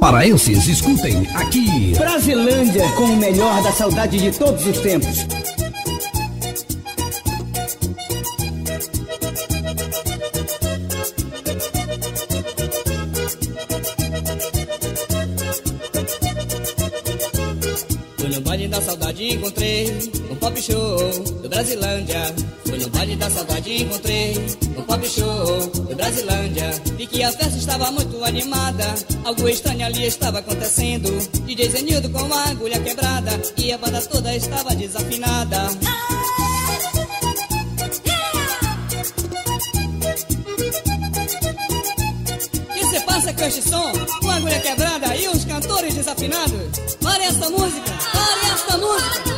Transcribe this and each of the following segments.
Paraenses, escutem aqui. Brasilândia com o melhor da saudade de todos os tempos. No baile da saudade encontrei um pop show do Brasilândia. Fui no baile da saudade encontrei um pop show do Brasilândia. Vi que a festa estava muito animada, algo estranho ali estava acontecendo. DJ Zenildo com a agulha quebrada e a banda toda estava desafinada. O com este som? Com a agulha quebrada e os cantores desafinados? Pare esta música! Pare esta música!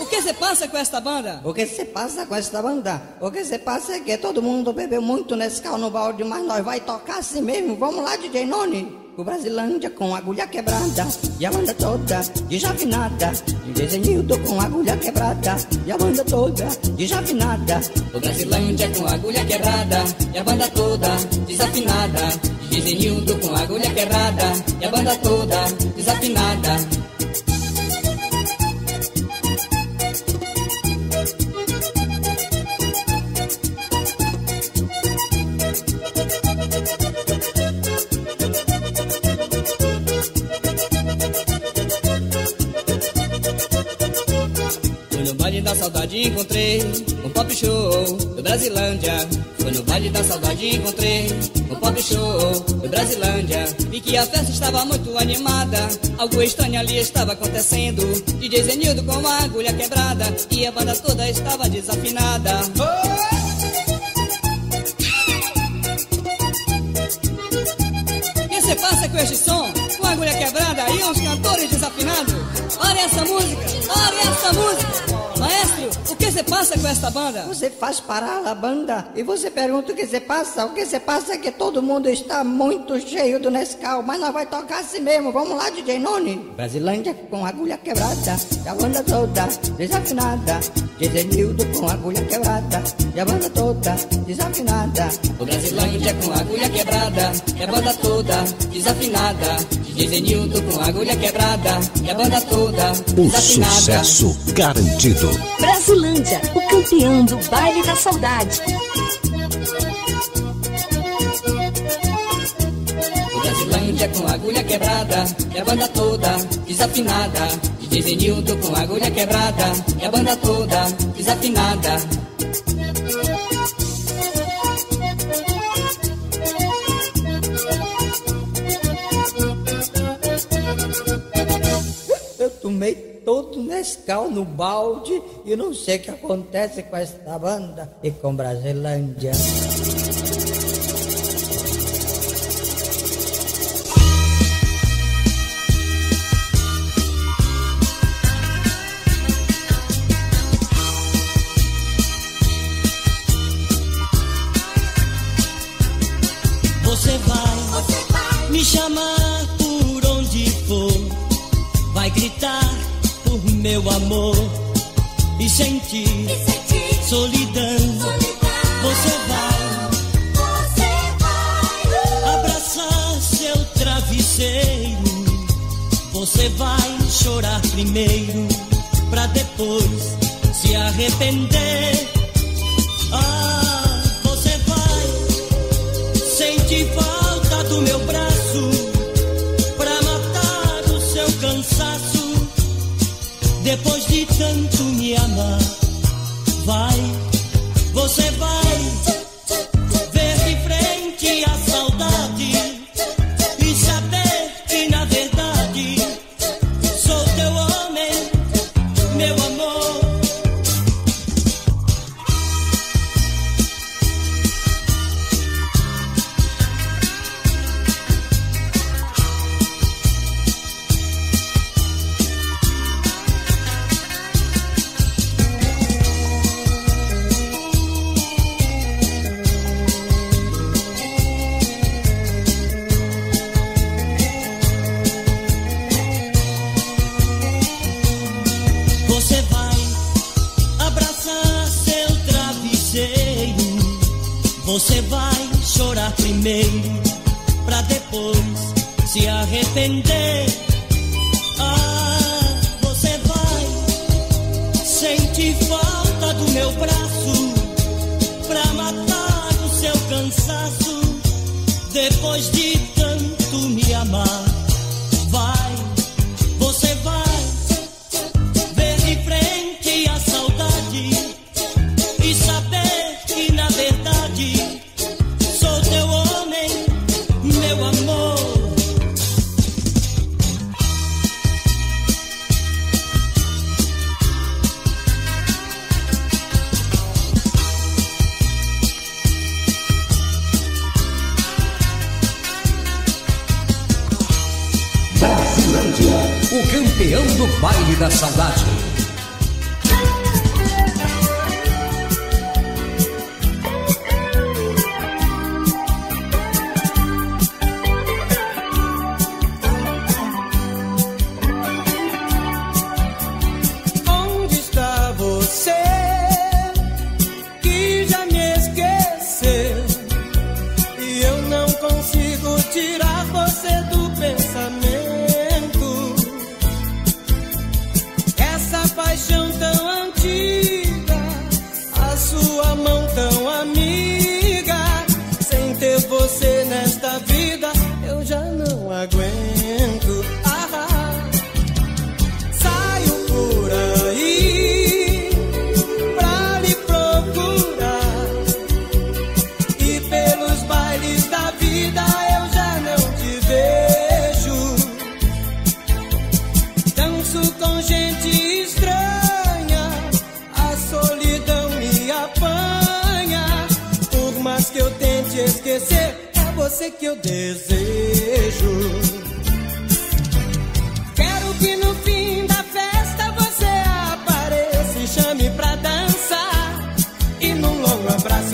O que se passa com esta banda? O que se passa com esta banda? O que se passa é que todo mundo bebeu muito nesse cal no balde, mas nós vai tocar assim mesmo. Vamos lá, DJ Noni. O Brasilândia com agulha quebrada e a banda toda desafinada. DJ Zenildo com agulha quebrada e a banda toda desafinada. O Brasilândia com agulha quebrada e a banda toda desafinada. DJ Zenildo com agulha quebrada e a banda toda desafinada. Baile da saudade e encontrei um pop show do Brasilândia. Fui no baile da saudade e encontrei um pop show do Brasilândia. Vi que a festa estava muito animada, algo estranho ali estava acontecendo. DJ Zenildo com a agulha quebrada e a banda toda estava desafinada. Que se passa com este som? Com agulha quebrada e uns cantores desafinados? Pare essa música! Pare essa música! Maestro, o que se passa com esta banda? Você faz parar a banda e você pergunta o que se passa. O que se passa é que todo mundo está muito cheio do Nescau, mas nós vai tocar assim mesmo. Vamos lá, DJ Noni. Brasilândia com agulha quebrada e a banda toda desafinada. DJ Nildo com agulha quebrada e a banda toda desafinada. O Brasilândia com agulha quebrada e a banda toda desafinada. DJ Zenildo com agulha quebrada e a banda toda O desafinada. sucesso garantido. Brasilândia, o campeão do baile da saudade. O Brasilândia com agulha quebrada e a banda toda desafinada. DJ Zenildo com agulha quebrada e a banda toda desafinada. Tomei todo Nescau no balde e não sei o que acontece com esta banda e com Brasilândia. Você vai chorar primeiro, pra depois se arrepender.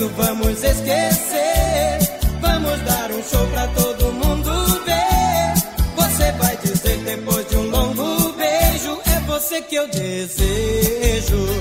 isso vamos esquecer. Vamos dar um show pra todo mundo ver. Você vai dizer depois de um longo beijo: É você que eu desejo.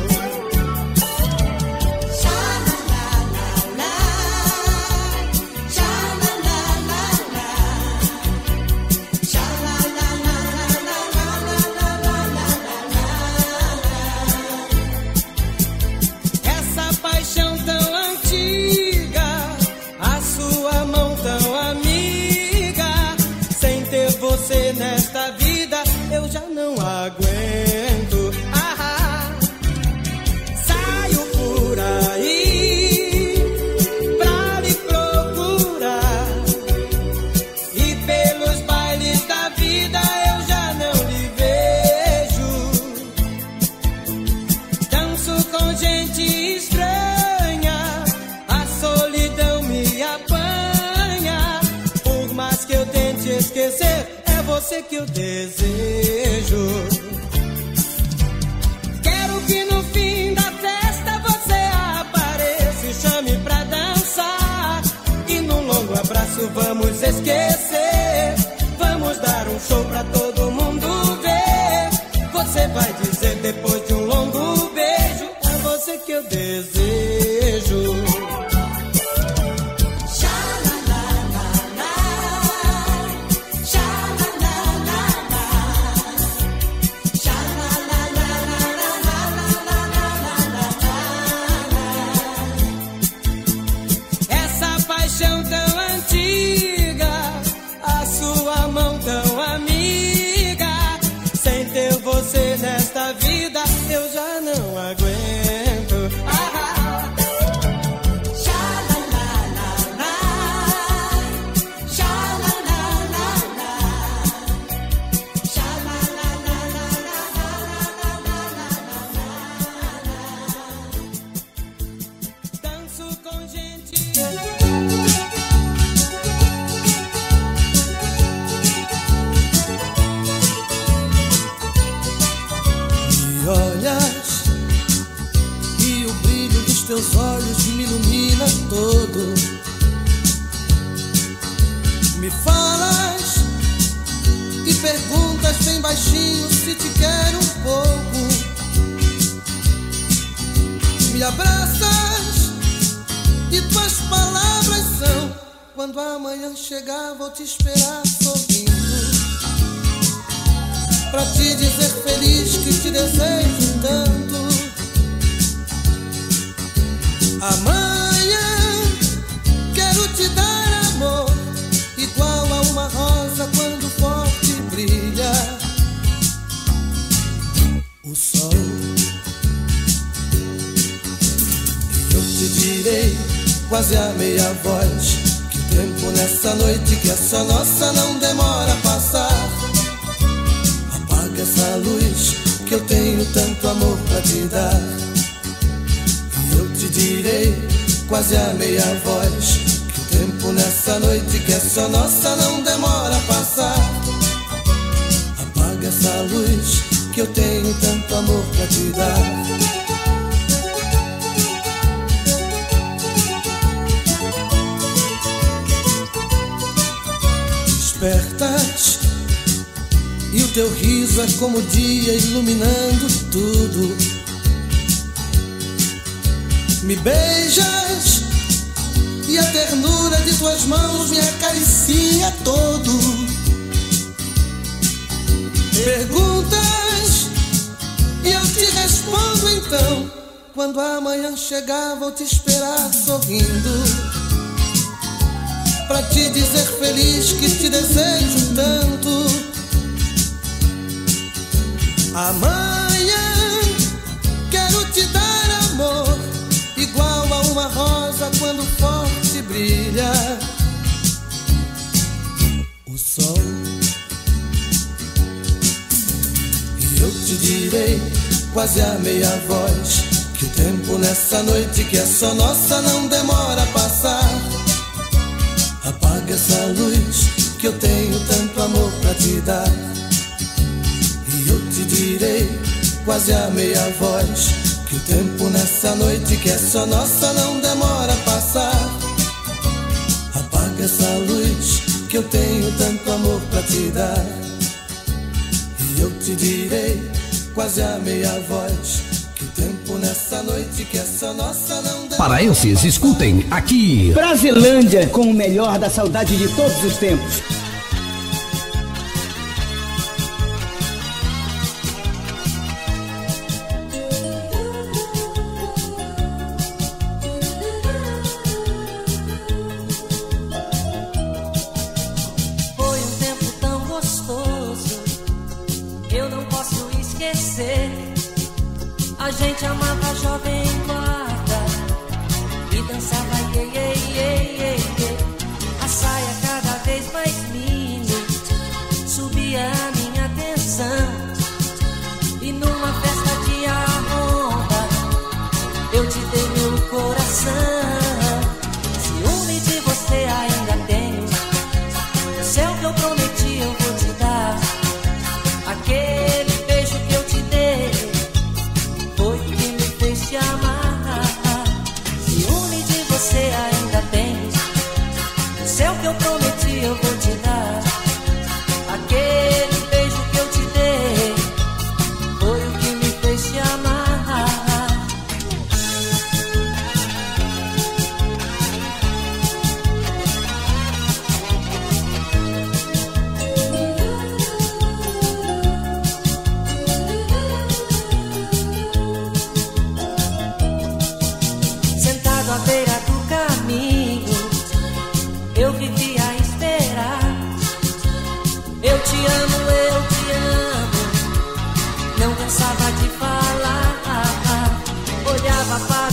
es que eu te direi, quase a meia voz, que o tempo nessa noite que é só nossa não demora a passar. Apaga essa luz que eu tenho tanto amor pra te dar. E eu te direi, quase a meia voz, que o tempo nessa noite que é só nossa não demora a passar. Apaga essa luz que eu tenho tanto amor pra te dar te direi, quase a meia voz. Que tempo nessa noite que essa nossa não dá. Paraenses, escutem aqui. Brasilândia com o melhor da saudade de todos os tempos.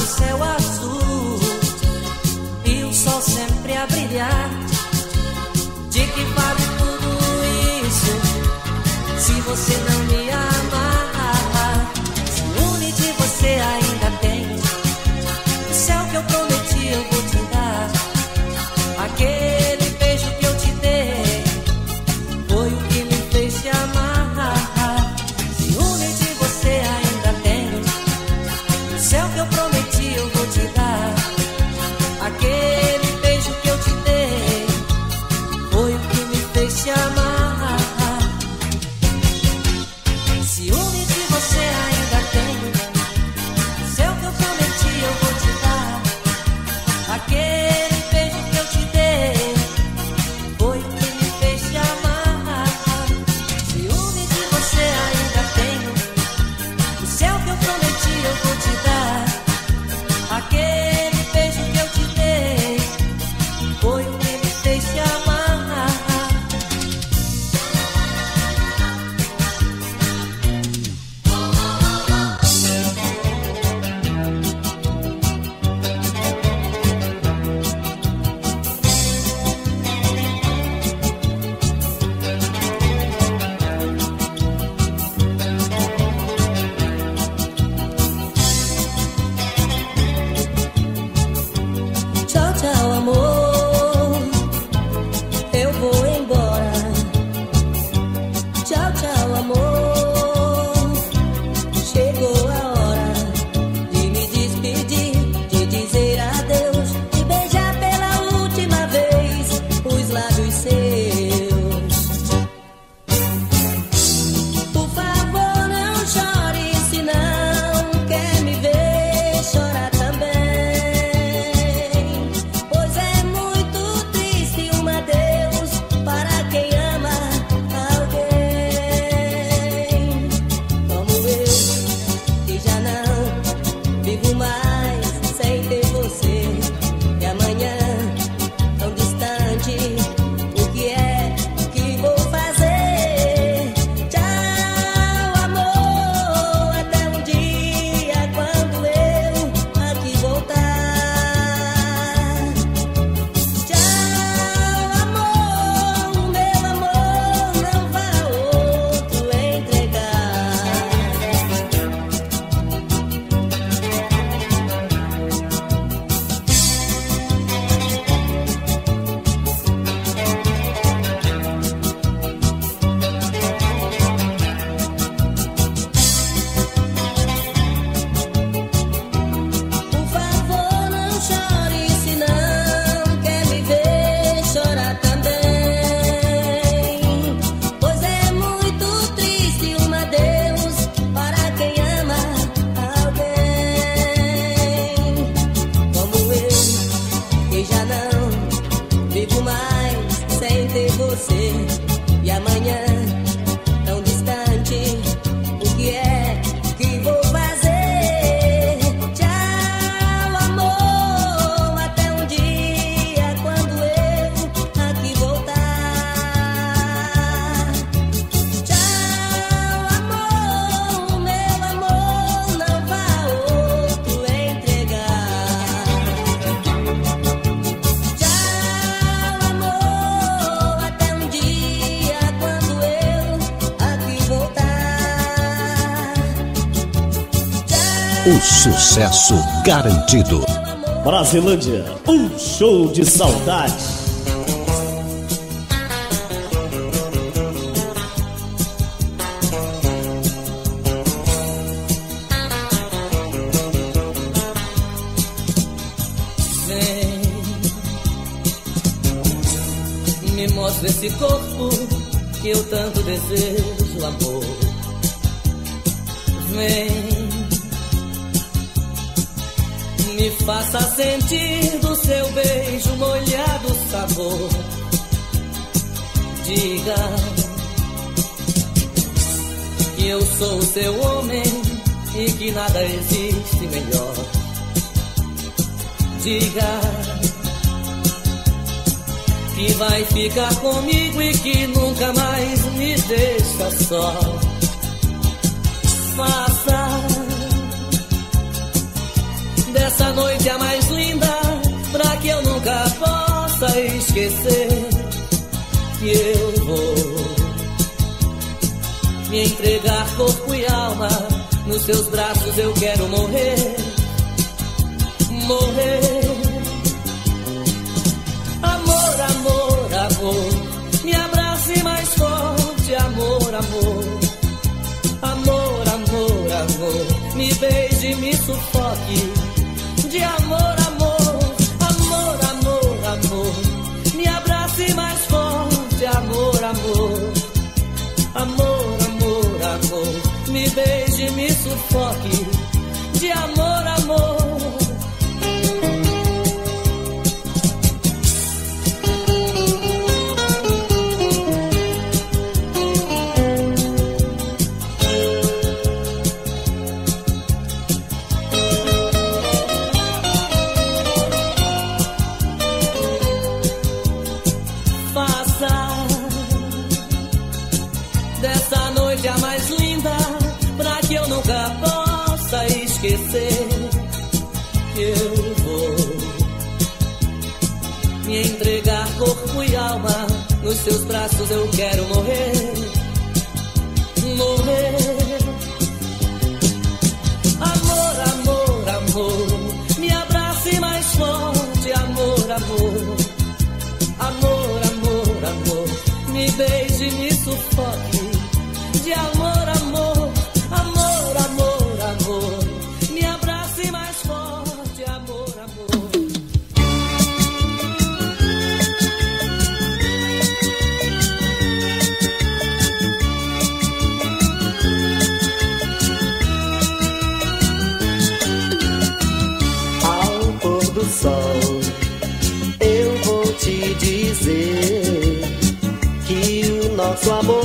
céu azul e o sol sempre a brilhar. De que vale tudo isso se você não Sucesso garantido. Brasilândia, um show de saudade. Vem, me mostra esse corpo que eu tanto desejo, sentir do seu beijo molhado sabor. Diga que eu sou seu homem e que nada existe melhor. Diga que vai ficar comigo e que nunca mais me deixa só. Faça dessa noite a mais linda, pra que eu nunca possa esquecer que eu vou me entregar corpo e alma nos seus braços. Eu quero morrer, morrer. Amor, amor, amor, me abrace mais forte, amor, amor, amor, amor, amor, me beije, me sufoque de amor, amor, amor, amor, amor. Me abrace mais forte, amor, amor, amor, amor, amor. Me beije, me sufoque de amor. Nos seus braços eu quero morrer, morrer. Amor, amor, amor, me abrace mais forte, amor, amor. Amor, amor, amor, me beije, me sufoque dizer que o nosso amor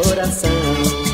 coração.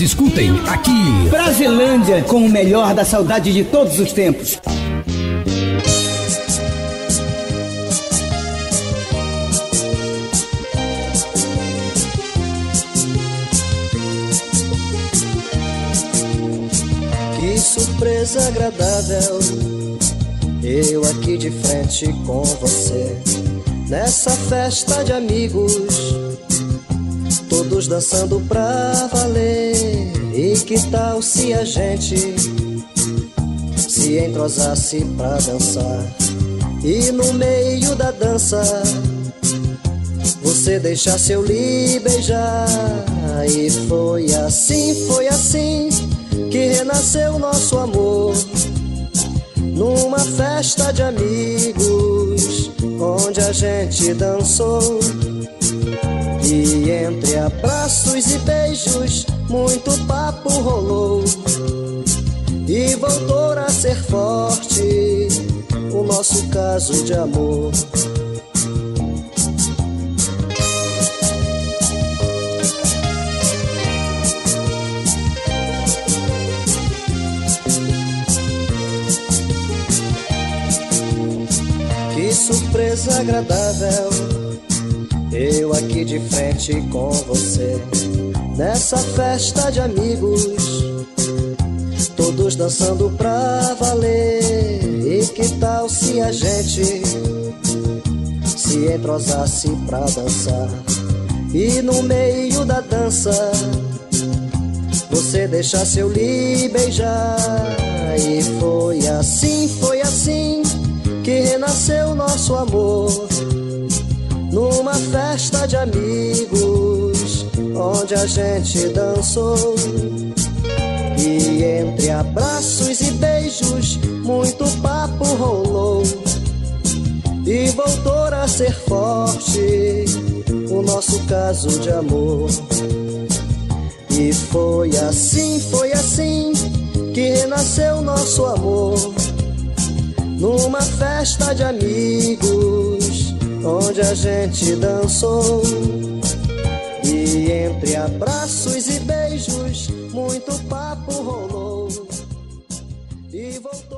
Escutem aqui. Brasilândia com o melhor da saudade de todos os tempos. Que surpresa agradável. Eu aqui de frente com você. Nessa festa de amigos. Dançando pra valer. E que tal se a gente se entrosasse pra dançar? E no meio da dança. Você deixasse eu lhe beijar. E foi assim, foi assim que renasceu nosso amor numa festa de amigos onde a gente dançou e entre abraços e beijos muito papo rolou e voltou a ser forte o nosso caso de amor. Que surpresa agradável. Eu aqui de frente com você. Nessa festa de amigos. Todos dançando pra valer. E que tal se a gente se entrosasse pra dançar? E no meio da dança. Você deixasse eu lhe beijar. E foi assim, foi assim que renasceu nosso amor numa festa de amigos onde a gente dançou. E entre abraços e beijos muito papo rolou. E voltou a ser forte o nosso caso de amor. E foi assim foi assim que renasceu nosso amor. Numa festa de amigos onde a gente dançou. E entre abraços e beijos muito papo rolou. E voltou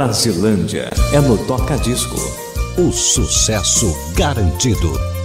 Brasilândia é no Toca Disco. O sucesso garantido.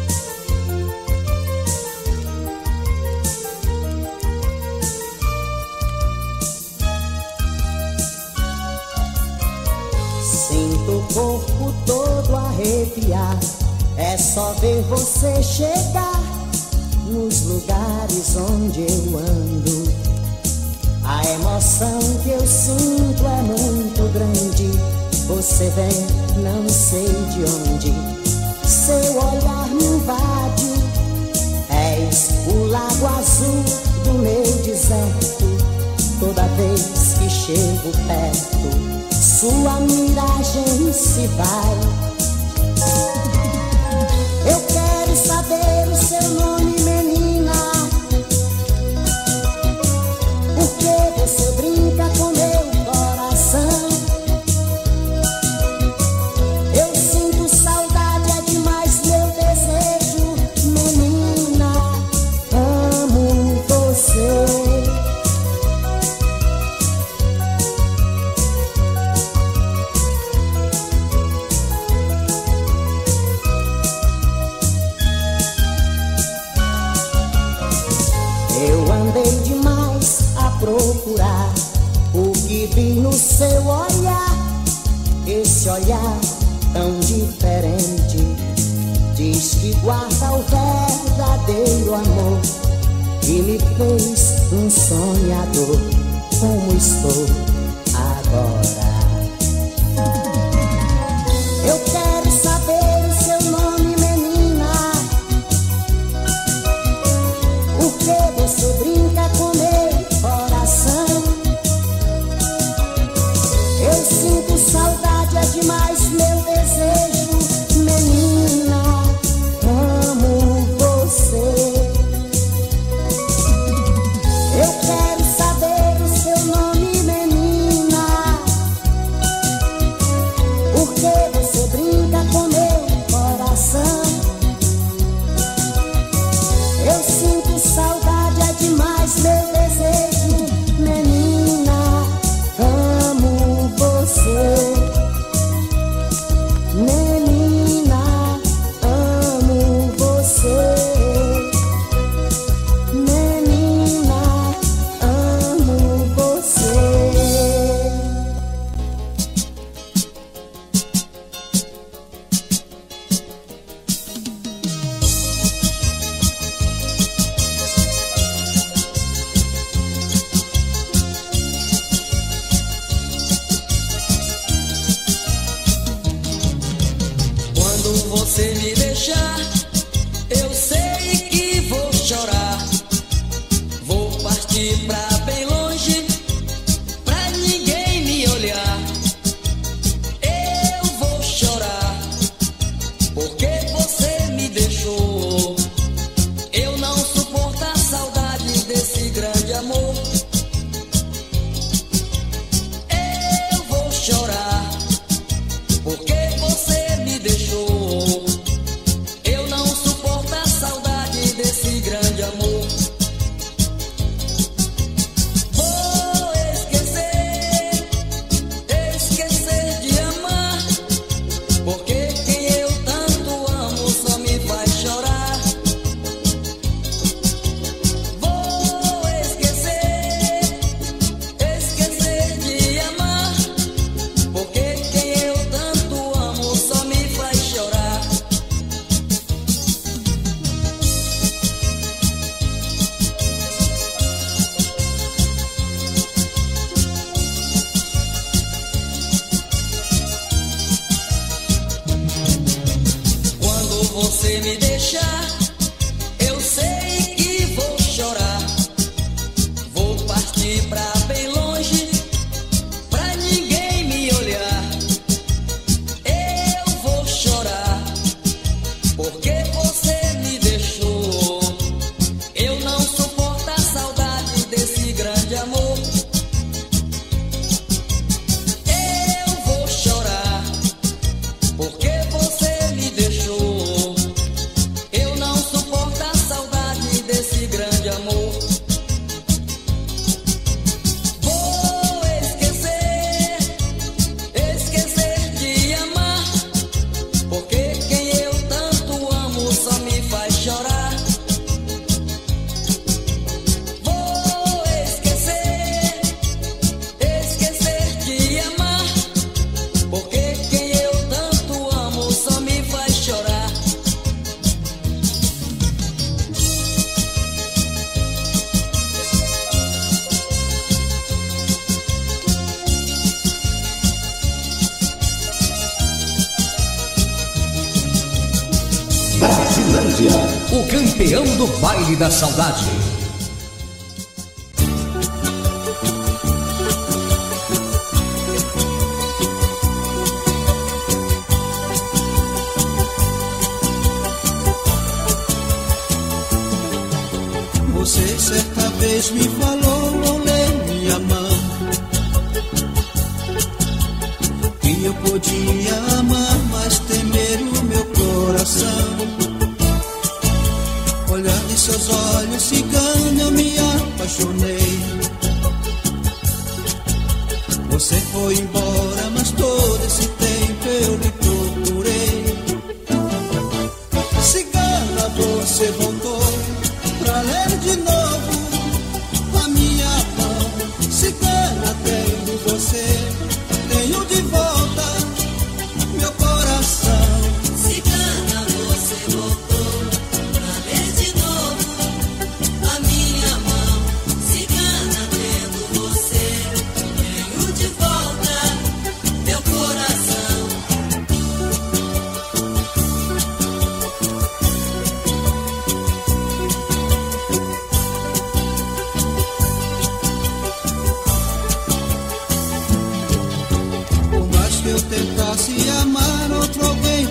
Da Saudade.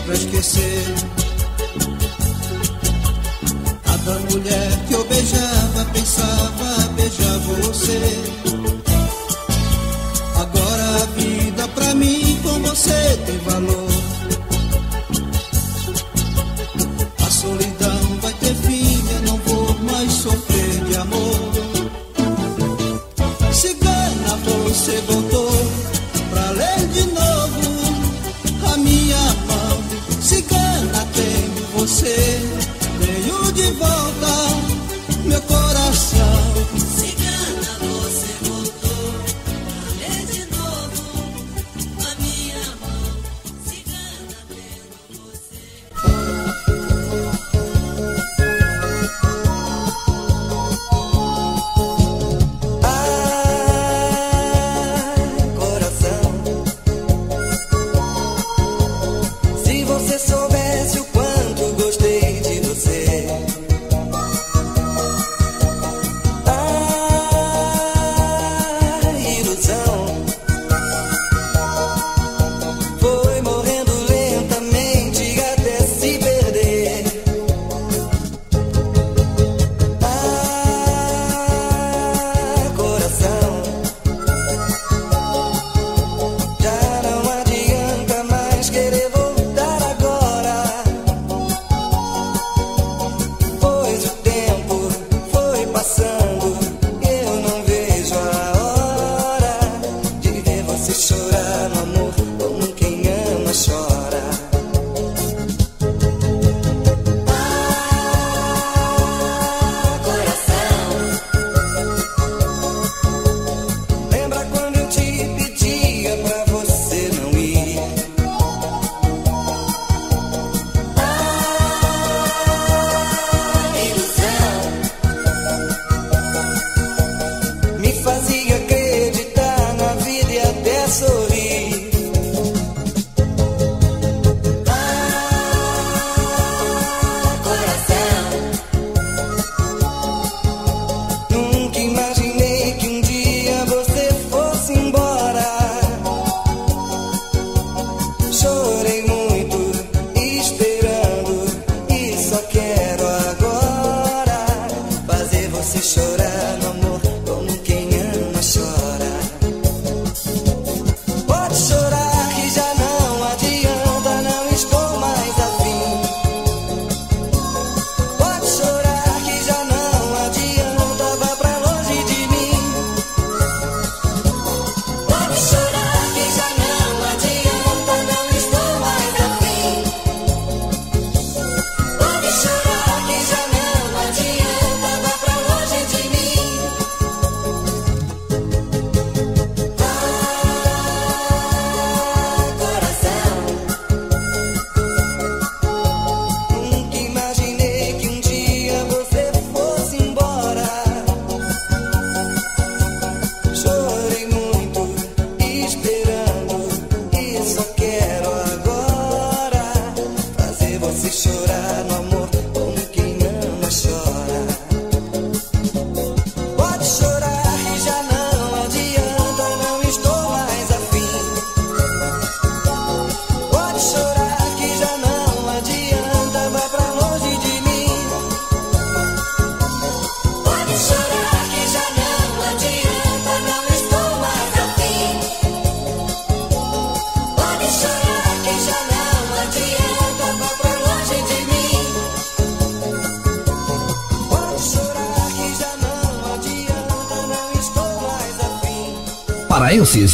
Pra esquecer.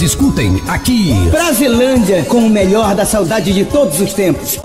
Escutem aqui. Brasilândia, com o melhor da saudade de todos os tempos.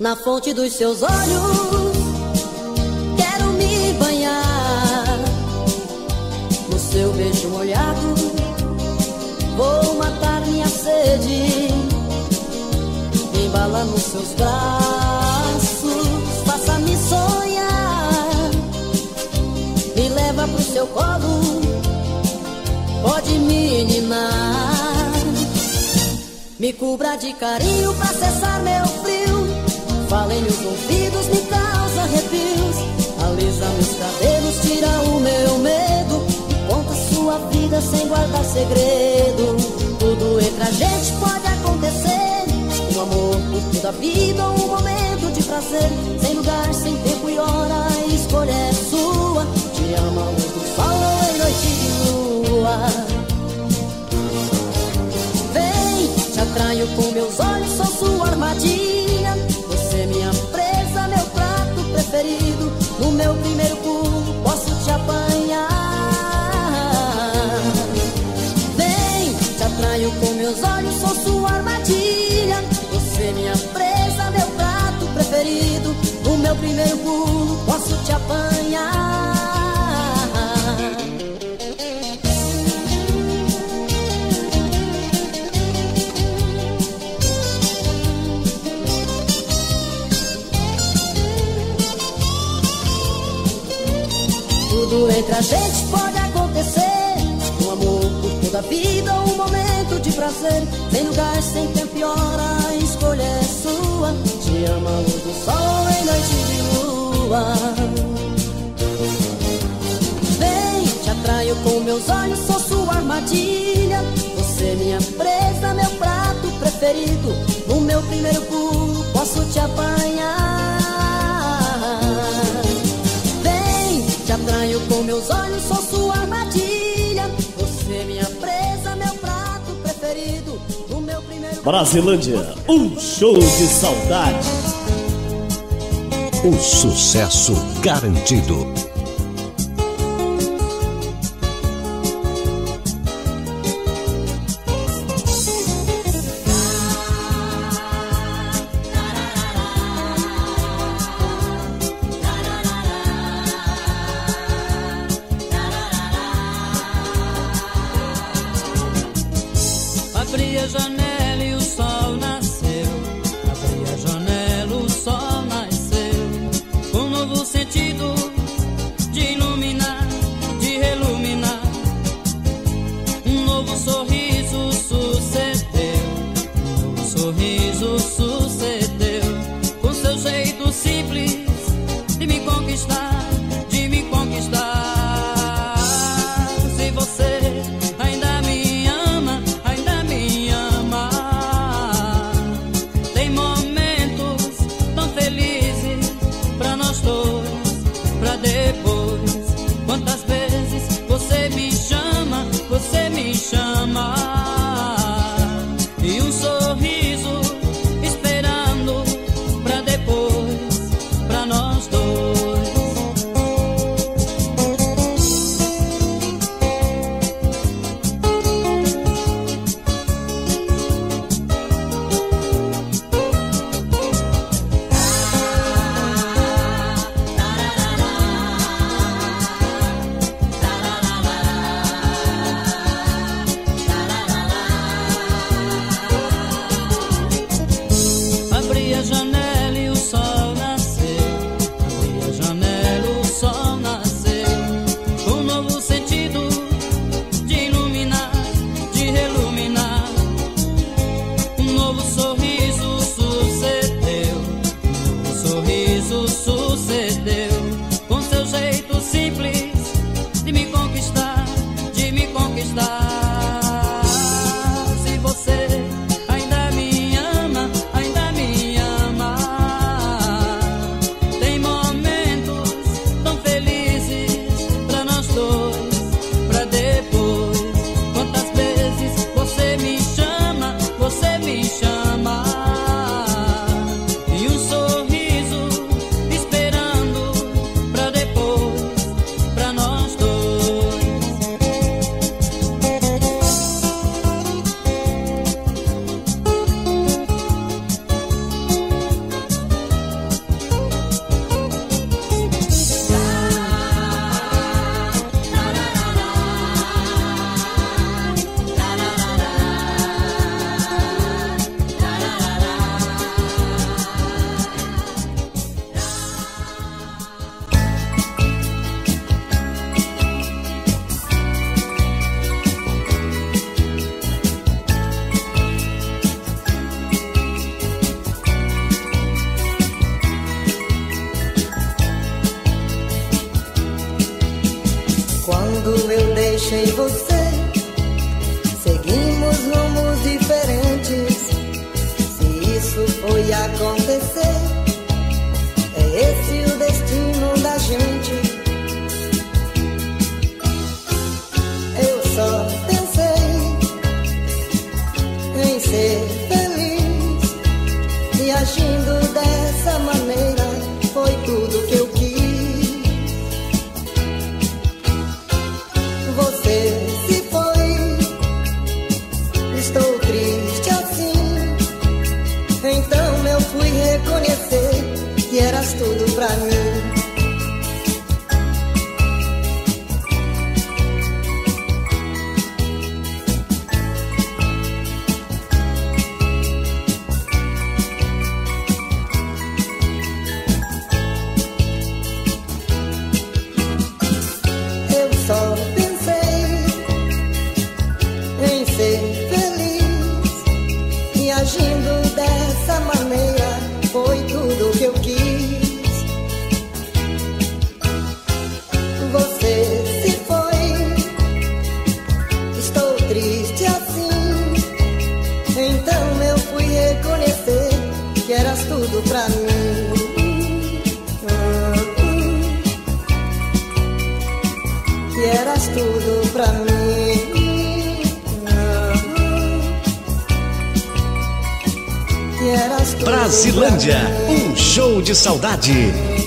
Na fonte dos seus olhos, molhado, vou matar minha sede. Embala nos seus braços, faça-me sonhar. Me leva pro seu colo, pode me ninar. Me cubra de carinho pra cessar meu frio. Fala em meus ouvidos, me causa arrepios. Alisa meus cabelos, tira o meu medo. Sua vida sem guardar segredo. Tudo entre a gente pode acontecer. Um amor toda a vida, um momento de prazer. Sem lugar, sem tempo e hora, a escolha é sua. Te amo a luz do sol em noite de lua. Vem, te atraio com meus olhos, sou sua armadilha meus olhos, sou sua armadilha. Você minha presa, meu prato preferido. No meu primeiro pulo posso te apanhar. Tudo entre a gente toda vida, um momento de prazer. Sem lugar, sem tempo e hora, a escolha é sua. Te amo a luz do sol em noite de lua. atraio com meus olhos, sou sua armadilha. Você minha presa, meu prato preferido. No meu primeiro pulo posso te apanhar. Brasilândia, um show de saudade. O sucesso garantido. Um show de saudade.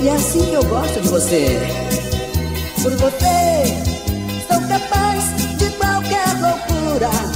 E é assim que eu gosto de você. Por você, sou capaz de qualquer loucura.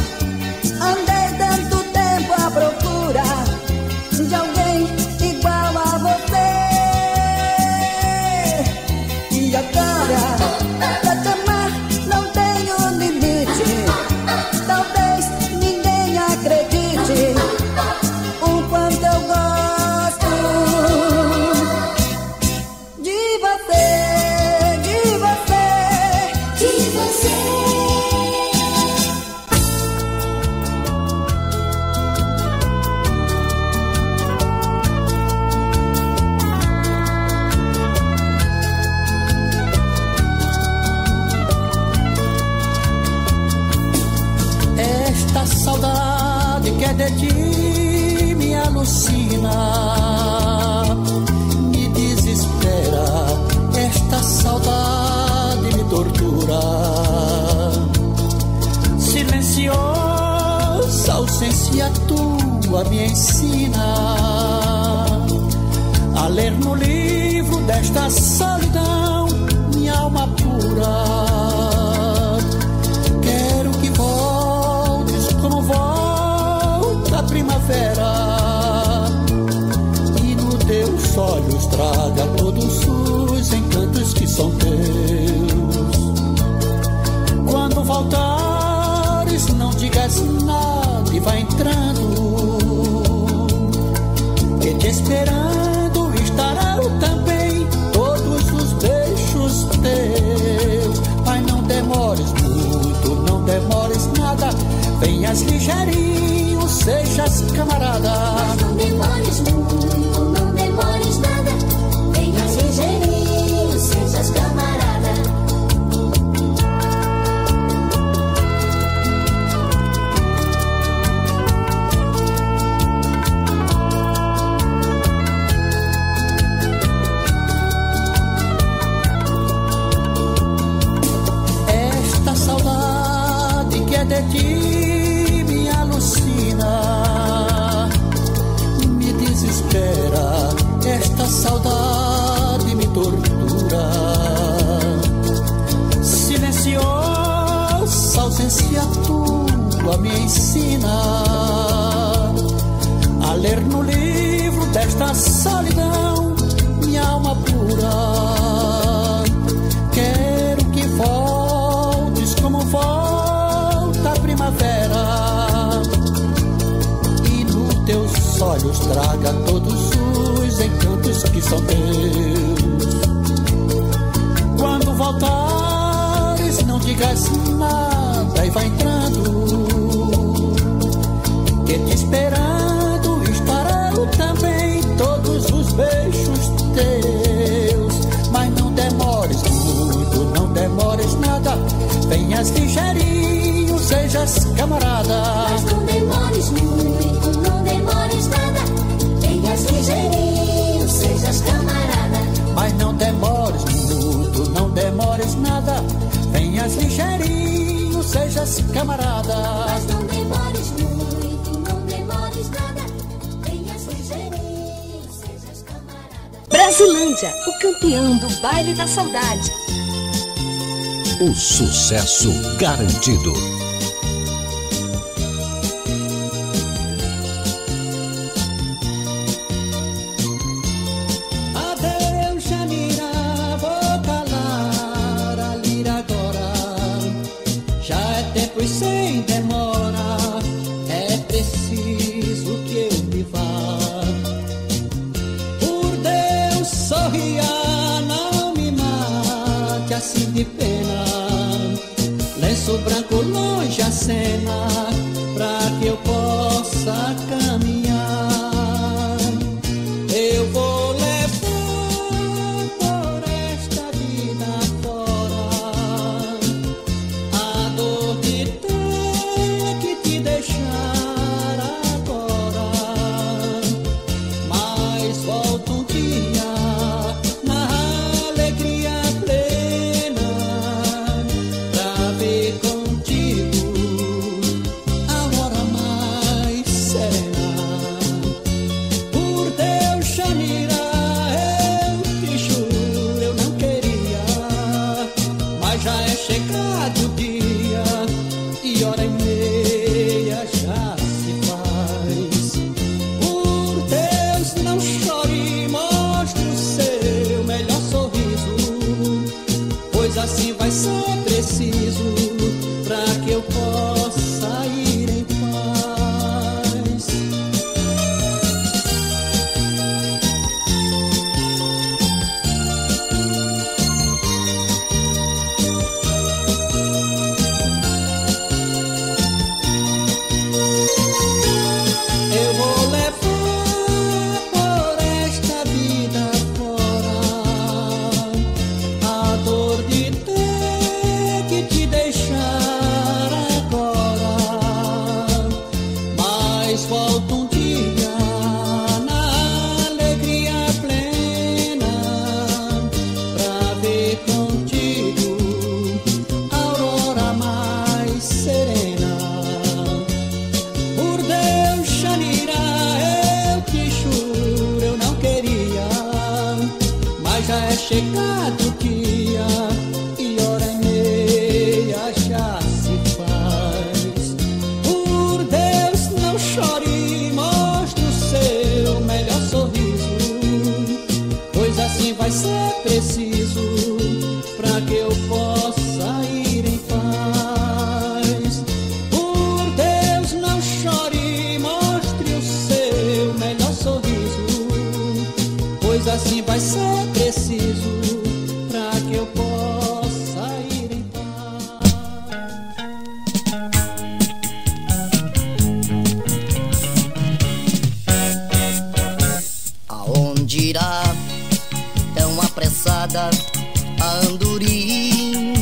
de ti me alucina, me desespera, esta saudade me tortura. Silenciosa ausência tua me ensina a ler no livro desta solidão minha alma pura. olhos traga todos os encantos que são teus. Quando voltares, não digas nada e vai entrando. Que te esperando estará também todos os beijos teus. Mas não demores muito, não demores nada. Venhas ligeirinho, sejas camarada. Venhas ligeirinho, sejas camarada. Mas não demores muito, não demores nada. Venhas ligeirinho, sejas camarada. Brasilândia, o campeão do baile da saudade. O sucesso garantido.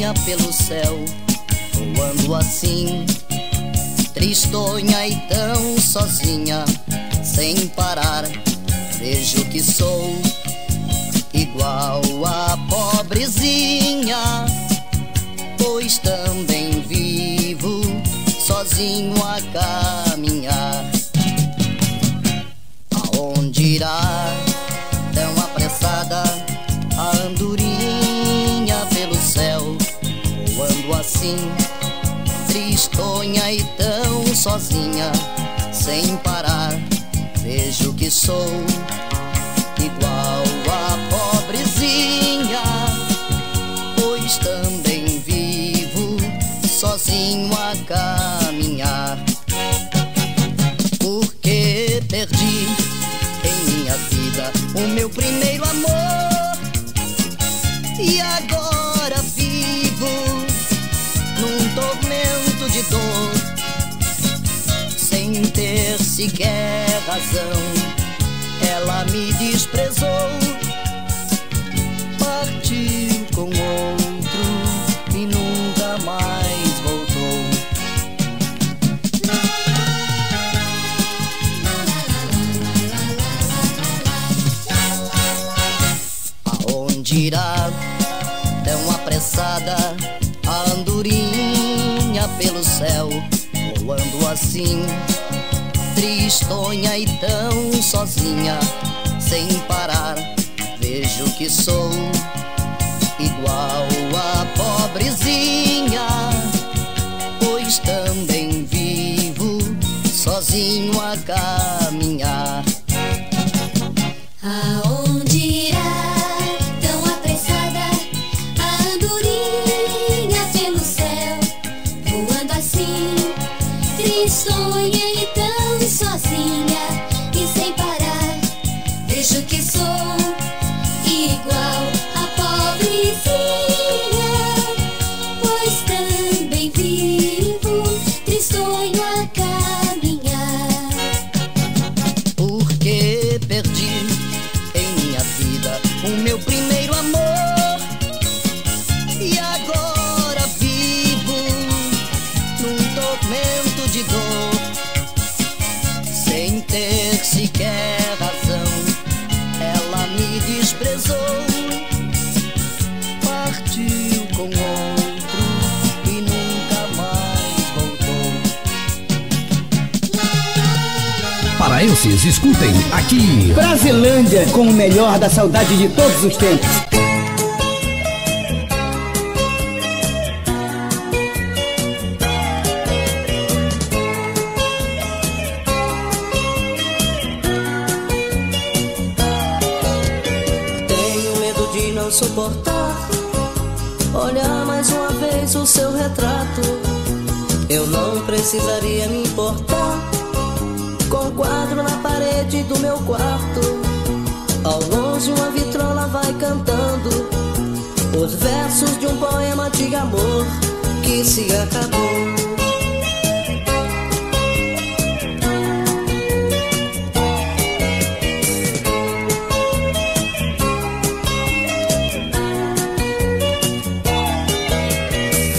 Andorinha pelo céu, voando assim, tristonha e tão sozinha, sem parar. Vejo que sou igual a pobrezinha, pois também vivo sozinho a caminhar. Aonde irá sozinha, sem parar. Vejo que sou igual a pobrezinha, pois também vivo sozinho a caminhar. Porque perdi o meu primeiro amor. E agora vivo num tormento de dor, sequer razão. Ela me desprezou, partiu com outro e nunca mais voltou. Aonde irá tão apressada a andorinha pelo céu, voando assim, tristonha e tão sozinha, sem parar. Vejo que sou igual a pobrezinha, pois também vivo sozinho a caminhar. Aqui. Brasilândia com o melhor da saudade de todos os tempos. Tenho medo de não suportar Olhar mais uma vez o seu retrato Eu não precisaria me importar meu quarto. Ao longe uma vitrola vai cantando Os versos de um poema de amor Que se acabou.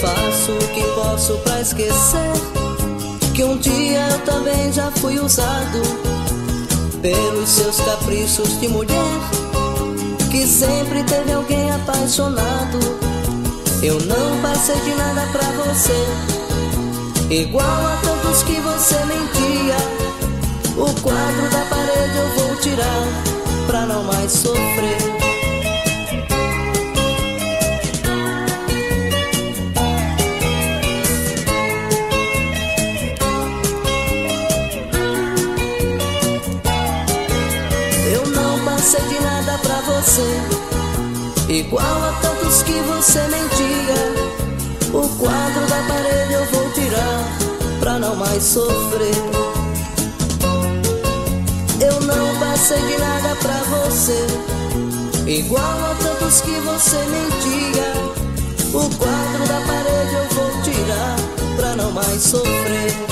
Faço o que posso pra esquecer Que um dia eu também já fui usado Pelos seus caprichos de mulher Que sempre teve alguém apaixonado. Eu não passei de nada pra você Igual a tantos que você mentia. O quadro da parede eu vou tirar Pra não mais sofrer Igual a tantos que você mentia. O quadro da parede eu vou tirar Pra não mais sofrer. Eu não passei de nada pra você. Igual a tantos que você mentia. O quadro da parede eu vou tirar Pra não mais sofrer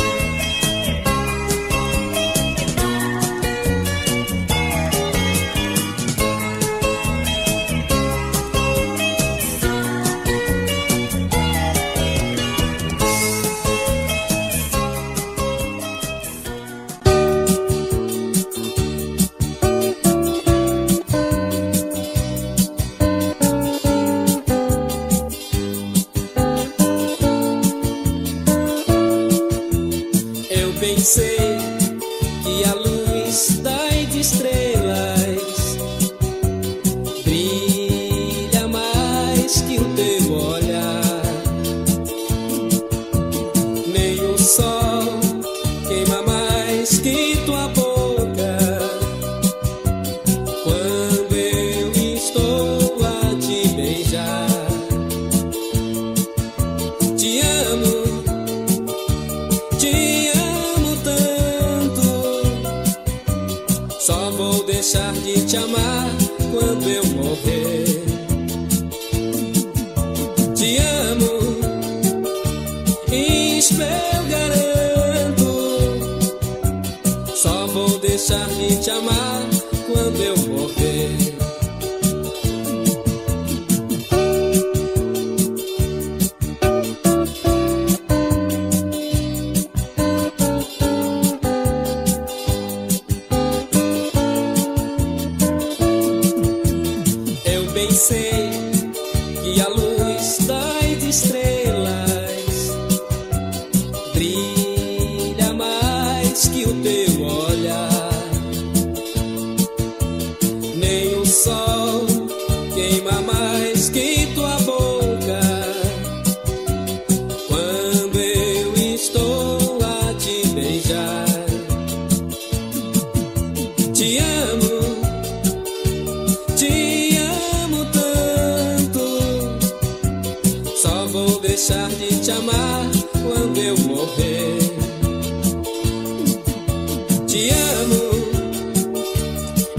te amo.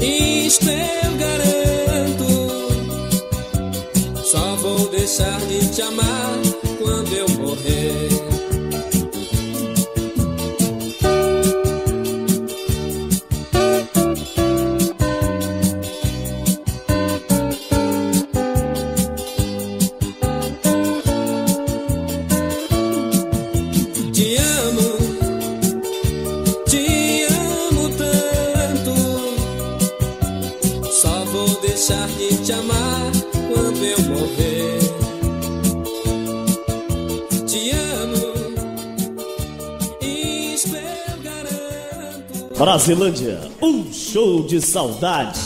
Isto é o garanto. Zelândia, um show de saudade.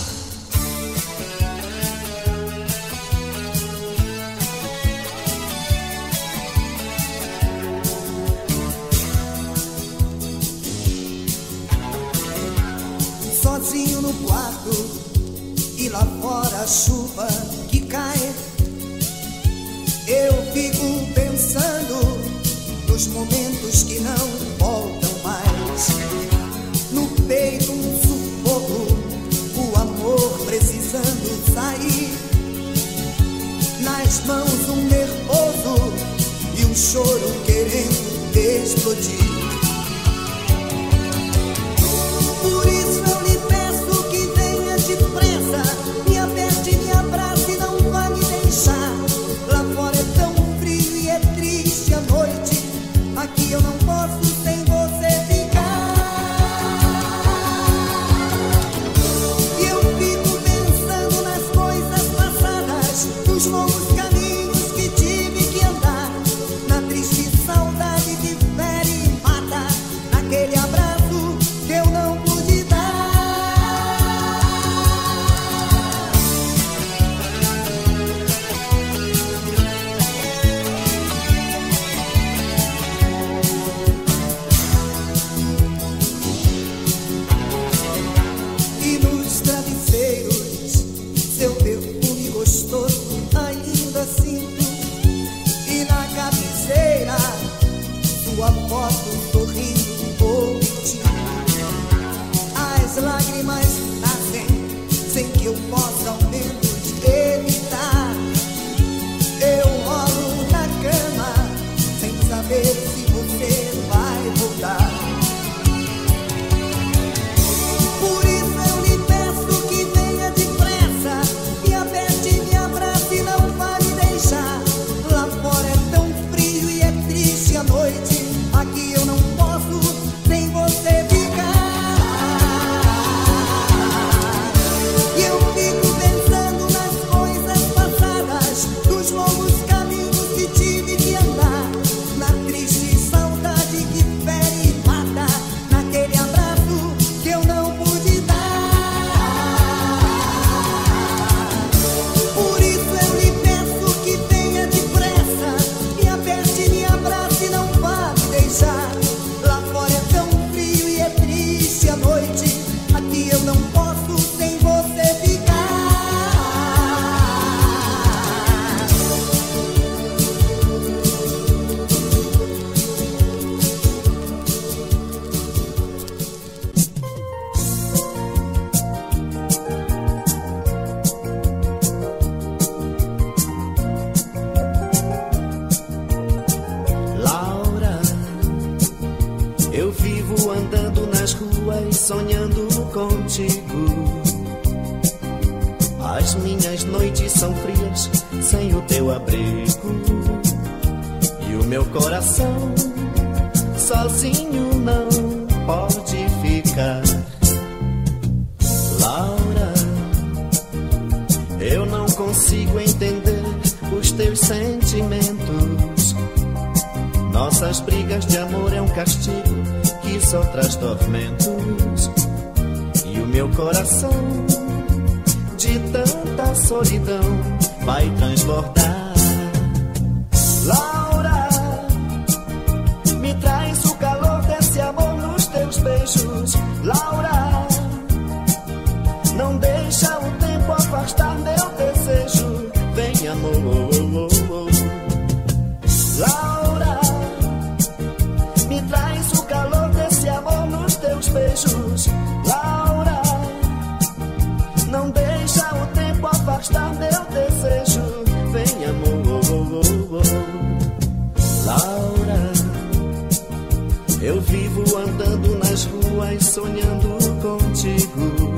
sonhando contigo.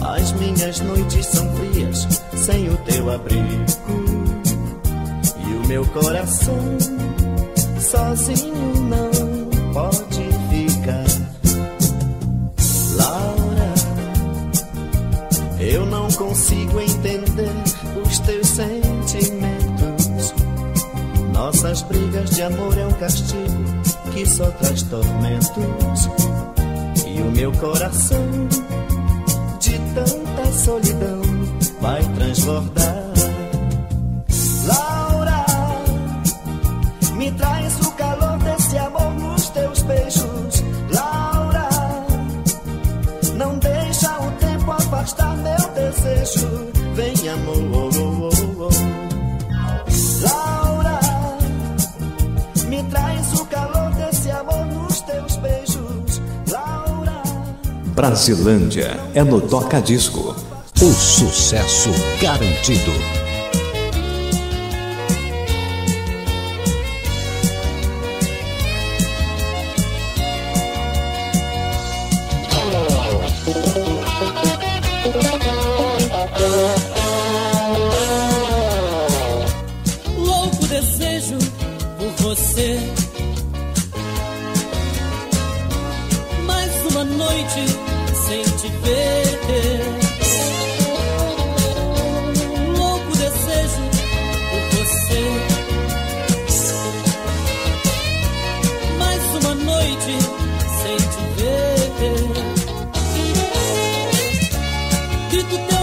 As minhas noites são frias sem o teu abrigo. E o meu coração sozinho não pode ficar. Laura, eu não consigo entender os teus sentimentos. Nossas brigas de amor é um castigo que só traz tormentos e o meu coração de tanta solidão vai transbordar. Brasilândia é no Toca Disco. O sucesso garantido. plus tout